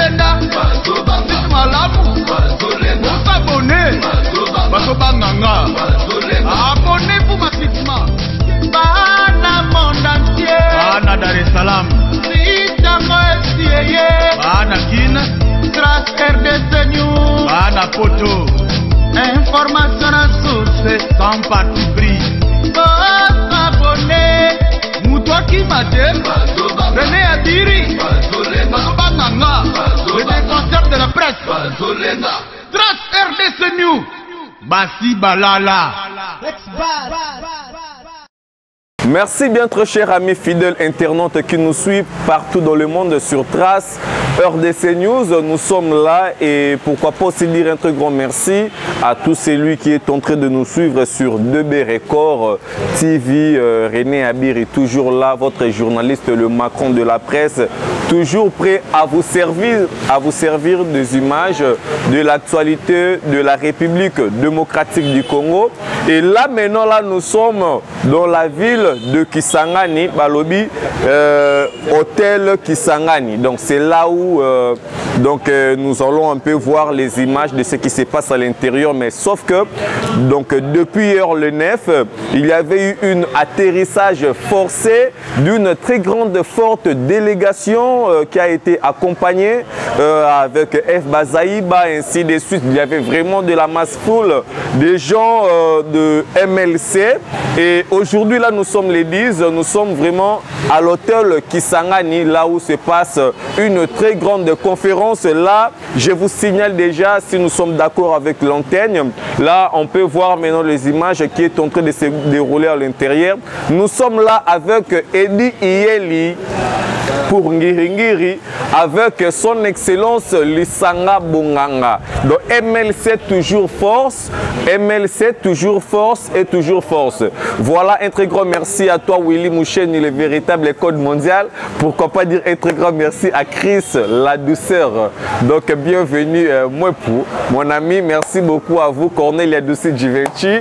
lenda bisu malamu. Musa bone bato banganga. Abone mpo masifma bana mondantie bana dar esalam sitango esieye bana kine tras rdc news bana poto. Information na source. Sans parti pris. Bosabone akima te rene adiri bato banganga le défenseur de la presse. Trace rdc news. Basi balala Merci bien très chers amis fidèles internautes qui nous suivent partout dans le monde sur Trace, RDC News. Nous sommes là et pourquoi pas aussi dire un très grand merci à tout celui qui est en train de nous suivre sur 2B Record TV. Euh, René Abir est toujours là, votre journaliste, le Macron de la presse, toujours prêt à vous servir, à vous servir des images de l'actualité de la République démocratique du Congo. Et là maintenant, là, nous sommes dans la ville de Kisangani, Balobi, euh, hôtel Kisangani. Donc c'est là où euh, donc, euh, nous allons un peu voir les images de ce qui se passe à l'intérieur. Mais sauf que donc, depuis hier le 9, il y avait eu un atterrissage forcé d'une très grande, forte délégation qui a été accompagnée avec F. Bazaïba, ainsi de suite. Il y avait vraiment de la masse foule des gens de MLC. Et aujourd'hui, là, nous sommes les 10, nous sommes vraiment à l'hôtel Kisangani, là où se passe une très grande conférence. Là, je vous signale déjà, si nous sommes d'accord avec l'antenne, là, on peut voir maintenant les images qui est en train de se dérouler à l'intérieur. Nous sommes là avec Eddie Ieli pour Ngiri avec son excellence Lisanga Bonganga. Donc MLC toujours force, MLC toujours force et toujours force. Voilà un très grand merci à toi Willy Moucheni, le véritable code mondial. Pourquoi pas dire un très grand merci à Chris, la douceur. Donc bienvenue euh, moi pour mon ami, merci beaucoup à vous Cornelia Douce Givenchy,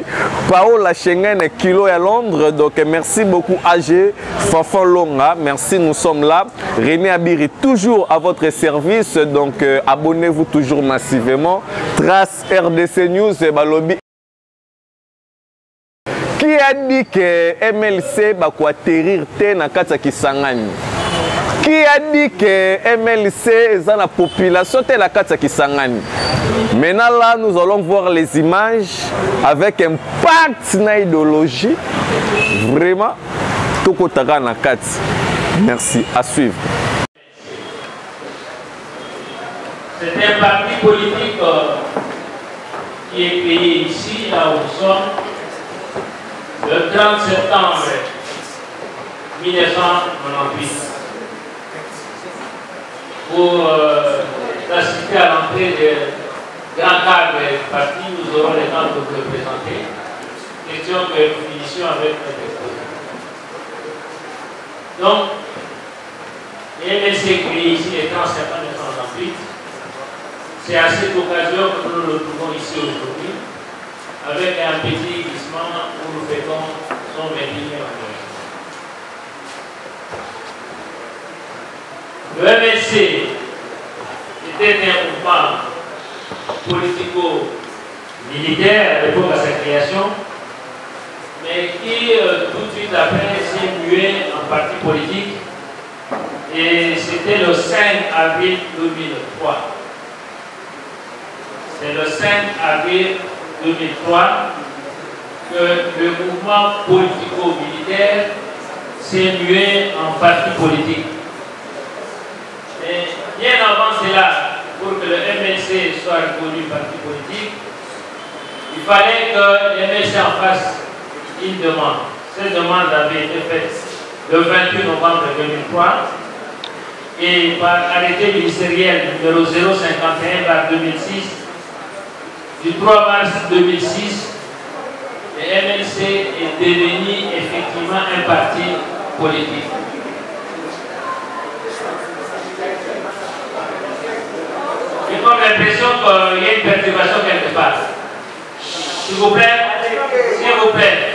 Paola Schengen Kilo à Londres. Donc merci beaucoup AG, Fafan Longa, merci nous sommes là. René Abiri toujours à votre service, donc euh, abonnez-vous toujours massivement. Trace RDC News et Balobi. Qui a dit que MLC va atterrir na kati ya Kisangani? Qui a dit que MLC dans la population de la kati ya Kisangani? Maintenant là, nous allons voir les images avec impact na idéologie. Vraiment, tokotaka na kati. Merci, à suivre. C'est un parti politique euh, qui est créé ici, là où nous sommes, le 30 septembre 1998 pour euh, assister à l'entrée des grands cadres parti. Nous aurons le temps de vous présenter. Question que nous finissions avec notre exposé. Donc, les MSC créé ici le 30 septembre 1998 c'est à cette occasion que nous nous retrouvons ici aujourd'hui avec un petit où nous fêtons son 21e anniversaire. Le MSC était un mouvement politico-militaire à l'époque de sa création, mais qui euh, tout de suite après s'est mué en parti politique et c'était le 5 avril 2003. C'est le 5 avril 2003 que le mouvement politico-militaire s'est mué en parti politique. Mais bien avant cela, pour que le MLC soit reconnu parti politique, il fallait que le MLC en fasse une demande. Cette demande avait été faite le 28 novembre 2003 et par arrêté ministériel numéro 051 par 2006 du 3 mars 2006, le MLC est devenu effectivement un parti politique. Il qu'il y a une perturbation quelque part. S'il vous plaît, s'il vous plaît.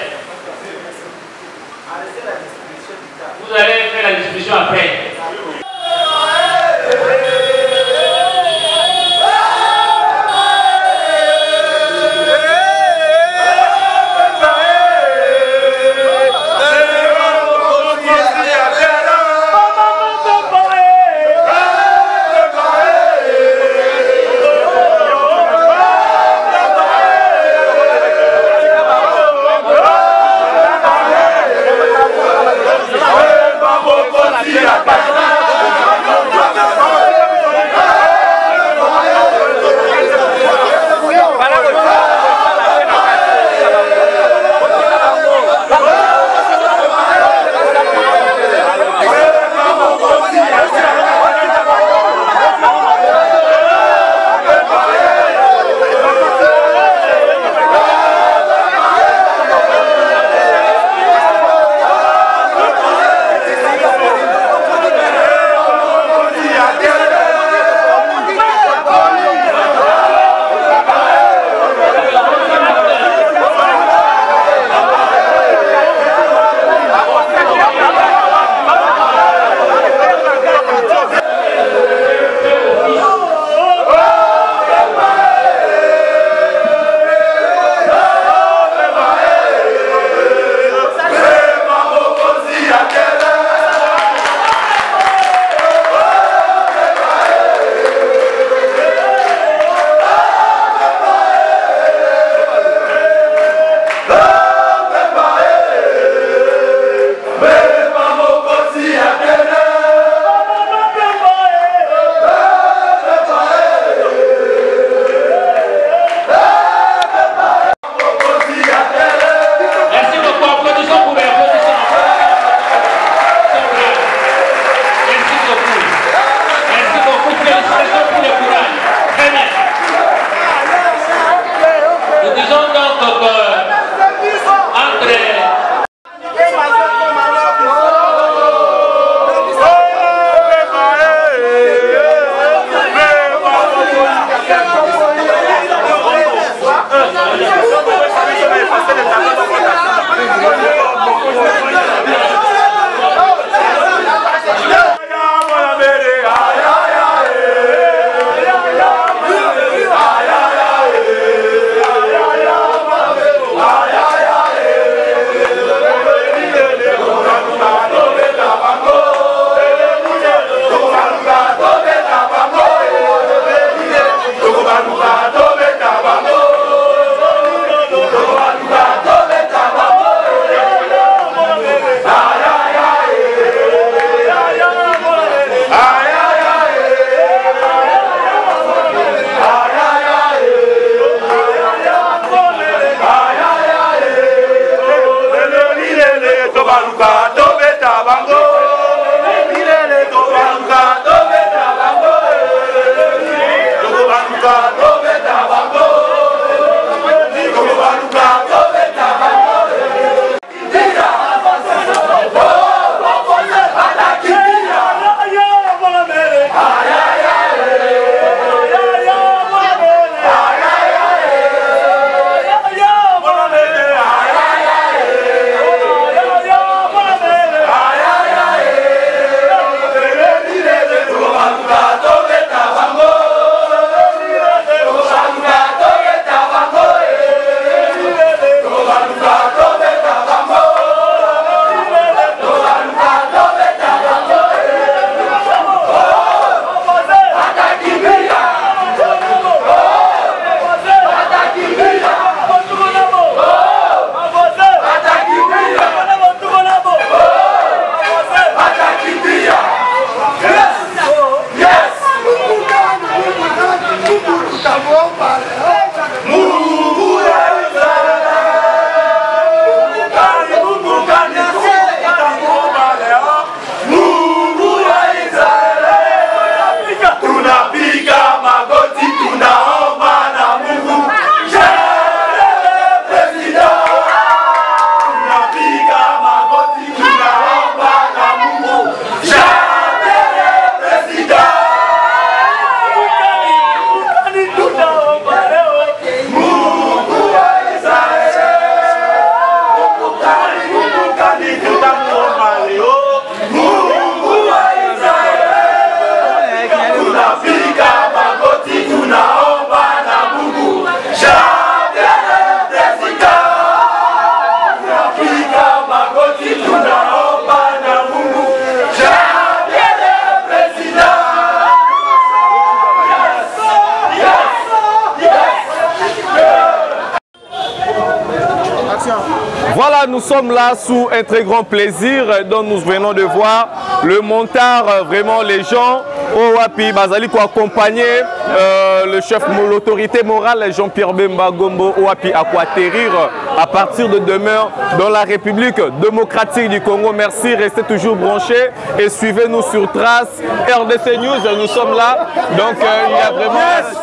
Sommes là sous un très grand plaisir dont nous venons de voir le montard, euh, vraiment les gens au Wapi Bazali pour accompagner euh, le chef, l'autorité morale Jean-Pierre Bemba Gombo au Wapi à quoi atterrir à partir de demain dans la République démocratique du Congo. Merci, restez toujours branchés et suivez-nous sur Trace RDC News. Nous sommes là, donc euh, il y a vraiment.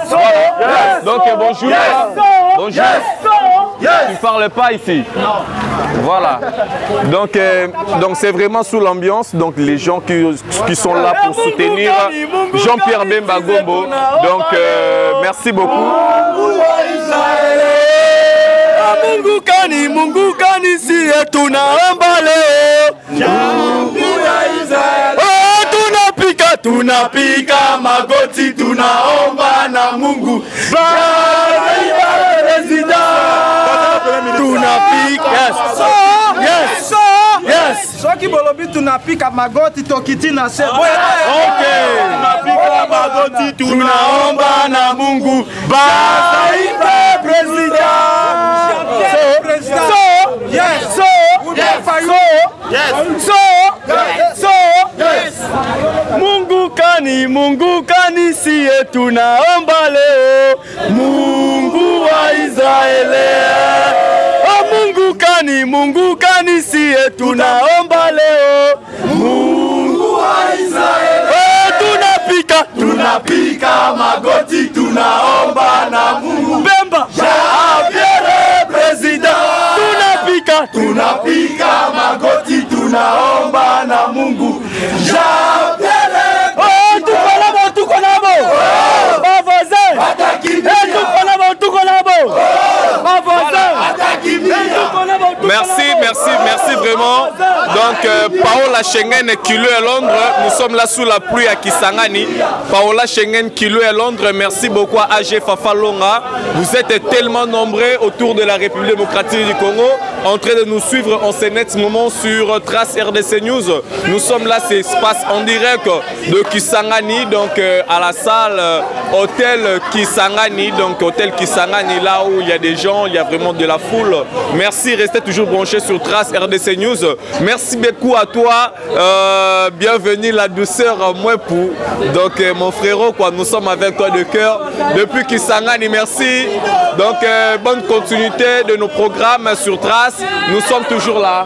Voilà. Donc euh, bonjour. Bonjour. Tu parles pas ici Voilà. Donc euh, donc c'est vraiment sous l'ambiance. Donc les gens qui, qui sont là pour soutenir Jean-Pierre Bemba Gombo. Donc euh, merci beaucoup. Mungu kani, Mungu kani, siye tunaomba leo. Oh, tunapika, tunapika magoti, tunaomba na Mungu. Baba President, tunapika. Yes. Yes. Yes. soki bolobi tunapika magoti tokiti na se Okay. Tunapika magoti, tunaomba na Mungu. Baba President. So, so, yes, so, yes, so, yes, so, so, yes. Mungu kani, Mungu kani, siye tunaomba leo, Mungu wa Israeli. Mungu kani, siye tunaomba leo, Mungu wa Israeli. Oh, tunapika, tunapika magoti, tunaomba Merci, merci, merci vraiment. Donc, euh, Paola Schengen, Kilo à Londres, nous sommes là sous la pluie à Kisangani. Paola Schengen, Kilo à Londres, merci beaucoup à AG Fafalonga. Vous êtes tellement nombreux autour de la République démocratique du Congo, en train de nous suivre en ce net moment sur Trace RDC News. Nous sommes là, c'est espace en direct de Kisangani, donc euh, à la salle euh, Hôtel Kisangani, donc Hôtel Kisangani, là où il y a des gens, il y a vraiment de la foule. Merci, restez toujours branchés sur Trace RDC News. Merci beaucoup à toi. Euh, bienvenue la douceur moi pour donc euh, mon frérot quoi. Nous sommes avec toi de cœur depuis Kisangani. Merci. Donc euh, bonne continuité de nos programmes sur Trace. Nous sommes toujours là.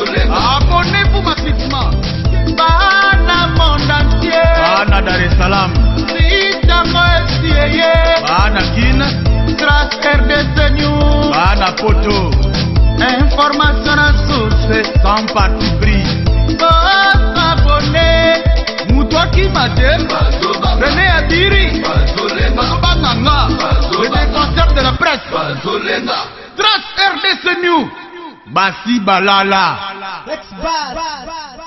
rdc news bana poto. Information na source. Sans parti pris. Osabone mutu akima te rene adiri. Bato banganga le défenseur de la presse. Trace rdc news basi balala. Let's buzz.